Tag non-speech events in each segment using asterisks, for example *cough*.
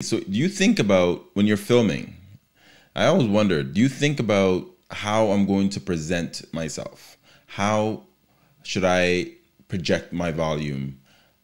So, do you think about when you're filming? I always wonder, do you think about how I'm going to present myself? How should I project my volume?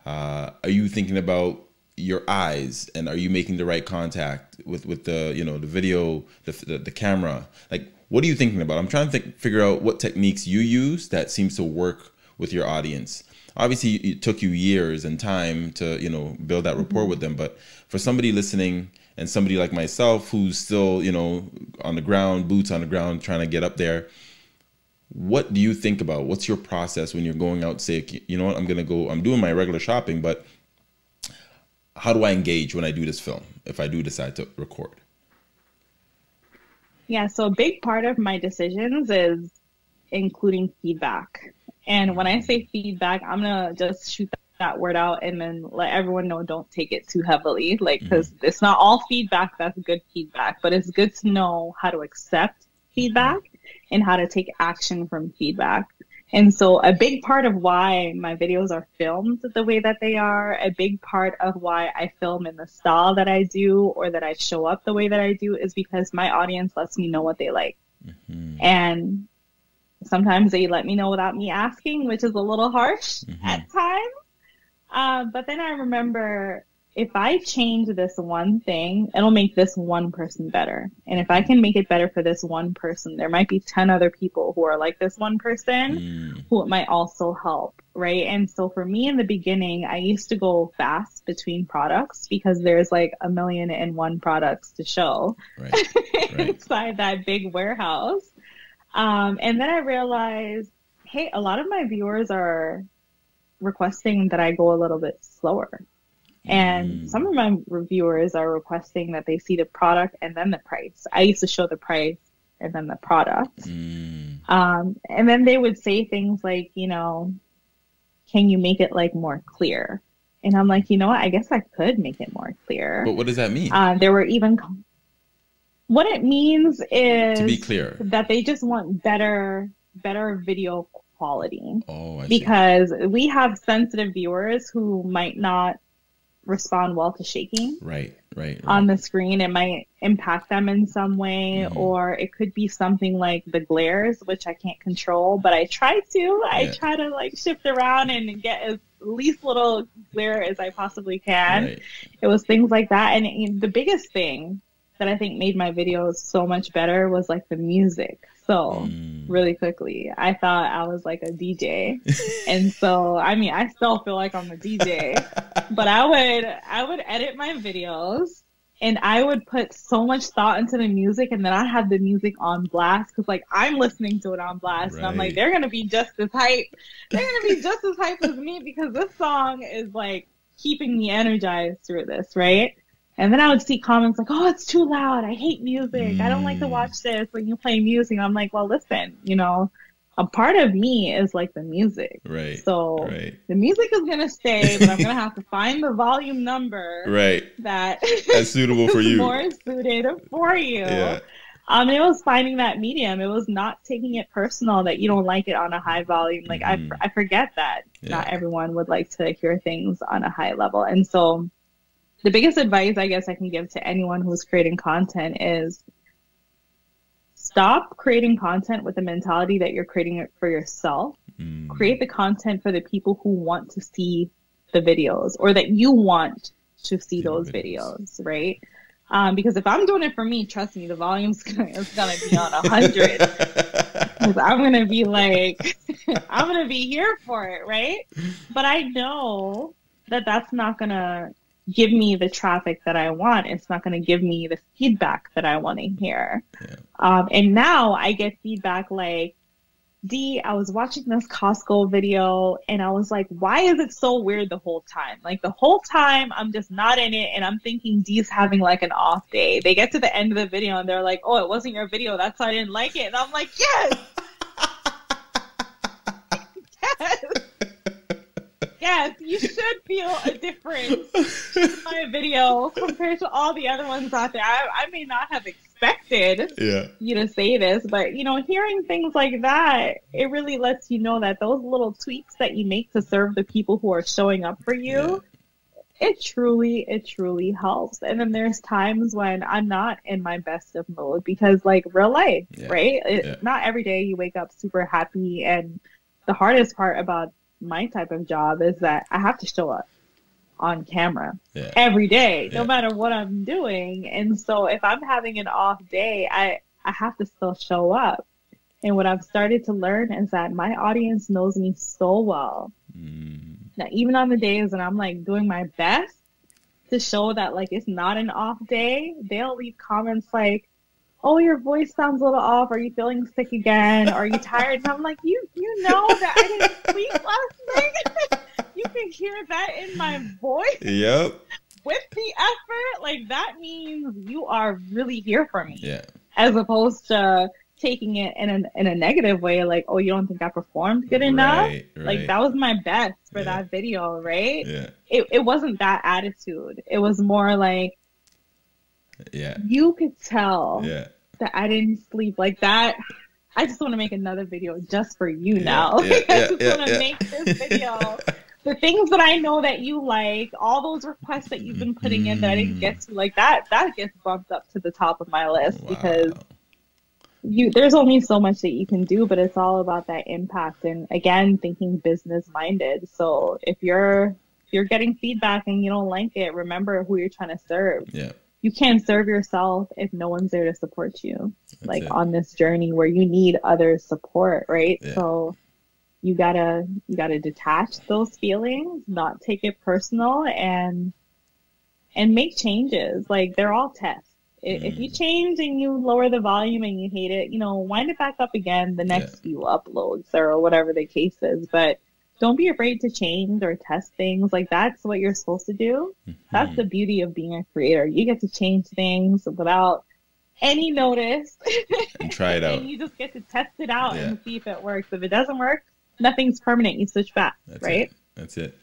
Uh, are you thinking about your eyes and are you making the right contact with with the you know the video the, the, the camera like what are you thinking about i'm trying to think, figure out what techniques you use that seems to work with your audience obviously it took you years and time to you know build that rapport mm-hmm. with them but for somebody listening and somebody like myself who's still you know on the ground boots on the ground trying to get up there what do you think about what's your process when you're going out say you know what i'm gonna go i'm doing my regular shopping but how do I engage when I do this film if I do decide to record? Yeah, so a big part of my decisions is including feedback. And when I say feedback, I'm going to just shoot that word out and then let everyone know don't take it too heavily. Like, because mm-hmm. it's not all feedback that's good feedback, but it's good to know how to accept feedback and how to take action from feedback. And so a big part of why my videos are filmed the way that they are, a big part of why I film in the style that I do or that I show up the way that I do is because my audience lets me know what they like. Mm-hmm. And sometimes they let me know without me asking, which is a little harsh mm-hmm. at times. Uh, but then I remember if I change this one thing, it'll make this one person better. And if I can make it better for this one person, there might be 10 other people who are like this one person mm. who it might also help, right? And so for me in the beginning, I used to go fast between products because there's like a million and one products to show right. *laughs* Right. inside that big warehouse. Um, and then I realized, hey, a lot of my viewers are requesting that I go a little bit slower and mm. some of my reviewers are requesting that they see the product and then the price. I used to show the price and then the product. Mm. Um, and then they would say things like, you know, can you make it like more clear? And I'm like, you know what? I guess I could make it more clear. But what does that mean? Uh, there were even what it means is to be clear that they just want better, better video quality. Oh, because we have sensitive viewers who might not respond well to shaking. Right, right, right. On the screen, it might impact them in some way, mm-hmm. or it could be something like the glares, which I can't control, but I try to. I try to like shift around and get as least little glare as I possibly can. Right. It was things like that, and the biggest thing that I think made my videos so much better was like the music. So mm. really quickly, I thought I was like a DJ. *laughs* and so, I mean, I still feel like I'm a DJ, *laughs* but I would, I would edit my videos and I would put so much thought into the music and then I have the music on blast because like I'm listening to it on blast right. and I'm like, they're going to be just as hype. They're going to be *laughs* just as hype as me because this song is like keeping me energized through this, right? And then I would see comments like, "Oh, it's too loud. I hate music. I don't like to watch this when you play music." I'm like, "Well, listen, you know, a part of me is like the music. Right. So right. the music is gonna stay, but I'm gonna have to find the volume number. Right. That that's suitable for *laughs* you. More suited for you. Yeah. Um, it was finding that medium. It was not taking it personal that you don't like it on a high volume. Like mm-hmm. I, I forget that yeah. not everyone would like to hear things on a high level, and so the biggest advice I guess I can give to anyone who's creating content is stop creating content with the mentality that you're creating it for yourself. Mm. Create the content for the people who want to see the videos or that you want to see those videos, videos right? Um, because if I'm doing it for me, trust me, the volume's *laughs* gonna, it's gonna be on a hundred. *laughs* I'm gonna be like, *laughs* I'm gonna be here for it, right? But I know that that's not gonna give me the traffic that I want. It's not going to give me the feedback that I want to hear. Yeah. Um, and now I get feedback like, Dee, I was watching this Costco video and I was like, why is it so weird the whole time? Like the whole time I'm just not in it and I'm thinking Dee's having like an off day. They get to the end of the video and they're like, oh, it wasn't your video. That's why I didn't like it. And I'm like, yes. yes *laughs* yes, you should feel a difference in my video compared to all the other ones out there. I, I may not have expected yeah. you to say this, but you know, hearing things like that, it really lets you know that those little tweaks that you make to serve the people who are showing up for you, it truly, it truly helps. And then there's times when I'm not in my best of mode because, like, real life, Yeah. right? It, Yeah. Not every day you wake up super happy. And the hardest part about my type of job is that I have to show up on camera Yeah. every day, no Yeah. matter what I'm doing. And so if I'm having an off day, I, I have to still show up. And what I've started to learn is that my audience knows me so well Mm, now, even on the days when I'm like doing my best to show that like it's not an off day, they'll leave comments like, "Oh, your voice sounds a little off. Are you feeling sick again? Are you tired?" And I'm like, "You, you know that I didn't sleep last night. *laughs* you can hear that in my voice Yep. with the effort. Like that means you are really here for me, Yeah. as opposed to." Taking it in a in a negative way, like, oh, you don't think I performed good enough? Right, Like that was my best for Yeah. that video, right? Yeah. It it wasn't that attitude. It was more like Yeah. you could tell Yeah. that I didn't sleep like that. I just want to make another video just for you Yeah, now. yeah, *laughs* I just want to make this video. The things that I know that you like, all those requests that you've been putting in that I didn't get to, like that, that gets bumped up to the top of my list because you there's only so much that you can do but it's all about that impact and again thinking business minded so if you're if you're getting feedback and you don't like it remember who you're trying to serve Yeah. You can't serve yourself if no one's there to support you That's like it. on this journey where you need other support right Yeah. so you gotta you gotta detach those feelings not take it personal and and make changes like they're all tests if you Mm. change and you lower the volume and you hate it you know wind it back up again the next few uploads or whatever the case is but don't be afraid to change or test things like that's what you're supposed to do that's Mhm. the beauty of being a creator you get to change things without any notice *laughs* And try it *laughs* out. and you just get to test it out Yeah. and see if it works if it doesn't work nothing's permanent you switch back That's right it. That's it.